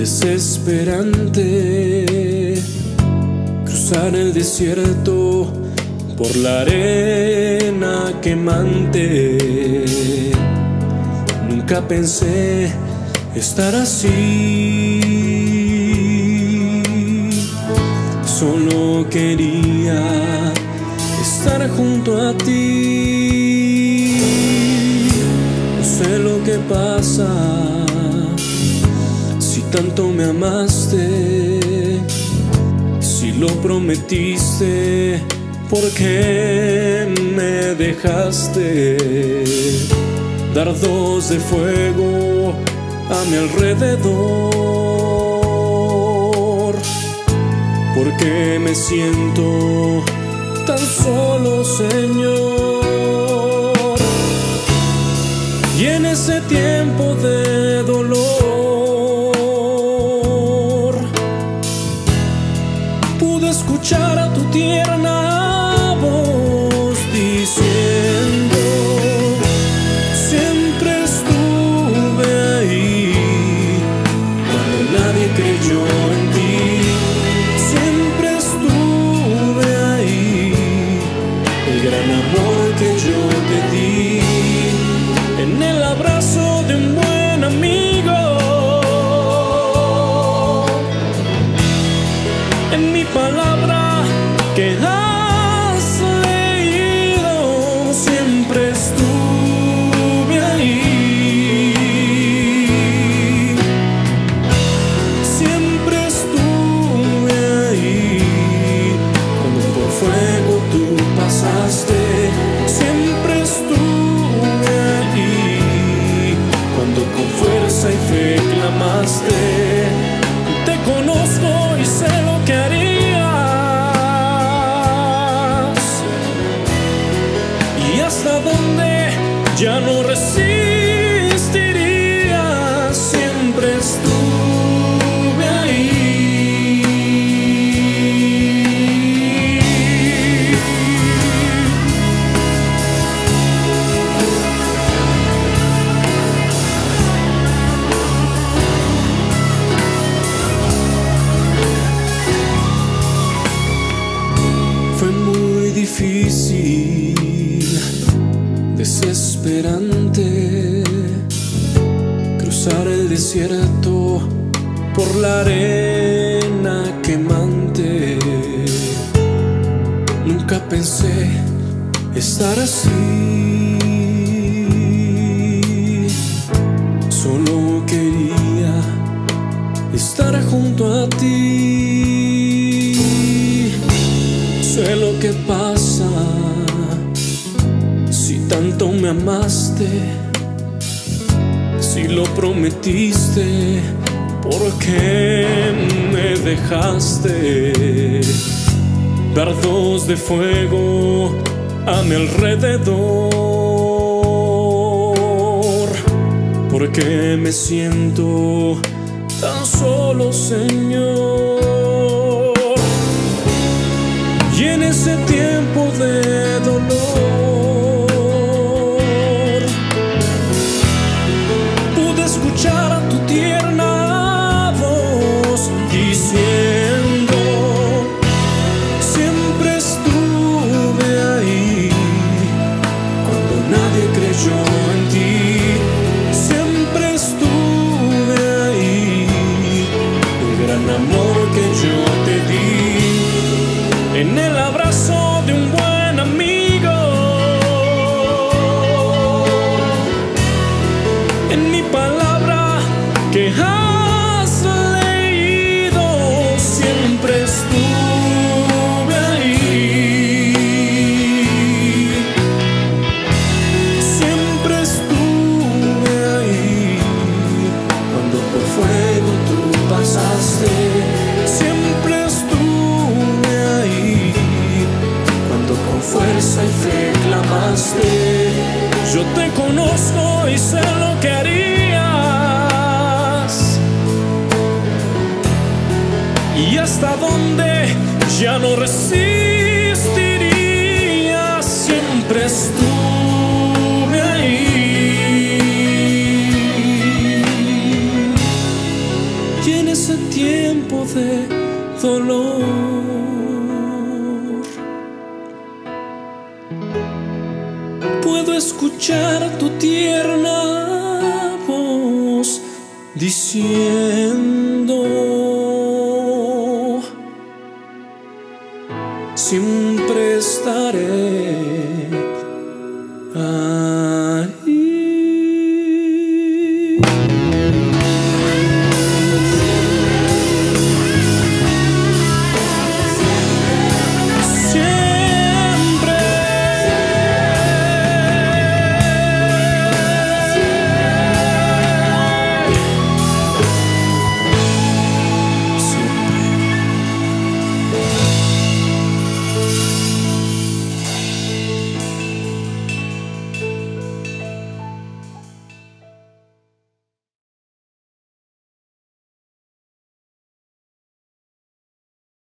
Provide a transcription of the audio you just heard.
desesperante cruzar el desierto por la arena quemante. Nunca pensé estar así. Solo quería estar junto a ti. No sé lo que pasa tanto me amaste, si lo prometiste, ¿por qué me dejaste? Dardos de fuego a mi alrededor, porque me siento tan solo, Señor. Y en ese tiempo de dolor escuchar a tu tierna difícil, desesperante, cruzar el desierto por la arena quemante. Nunca pensé estar así. Solo quería estar junto a ti. Sé lo que pasa si tanto me amaste, si lo prometiste, ¿por qué me dejaste? Dardos de fuego a mi alrededor, porque me siento tan solo, Señor. Y en ese tiempo de dolor pude escuchar a tu tierna voz diciendo, siempre estuve ahí cuando nadie creyó en ti. Siempre estuve ahí, el gran amor que en el abrazo de un buen amigo, en mi palabra que ya no resistiría. Siempre estuve ahí. Y en ese de dolor. Puedo escuchar tu tierna voz diciendo, siempre estaré.